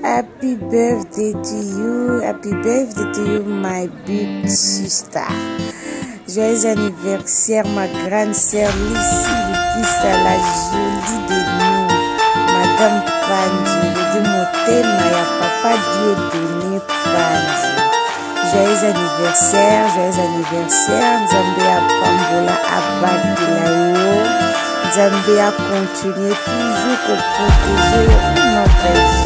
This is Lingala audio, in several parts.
Happy birthday to you, happy birthday to you, my big sister. Joyeux anniversaire, ma grande sœur Lucie Lupista, la jolie de nous. Madame Pandy, le de motema ya papa Dieu béni Pandy. Joyeux anniversaire, joyeux anniversaire, Nzambe ya pambola abakela yo. Nzambe ya continue toujours ko protéger yo.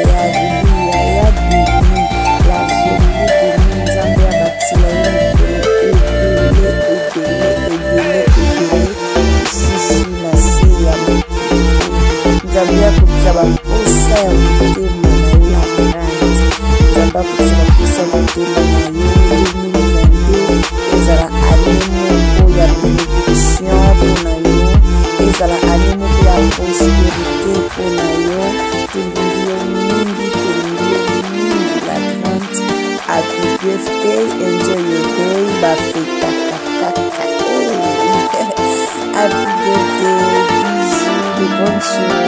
nzambe akokisa baposa ya motema na yo na marani nzambe akokisa baposa motema na yo emili na yo ezala ane moko ya bénédiction mpona yo ezala ane moko ya prospérité mpona yo tolingi yo mingi tolingi yo mingi la grande happy birthday enjoy your day bafetaka kaka happy eh, eh, eh. birthday bisous de bonnes choses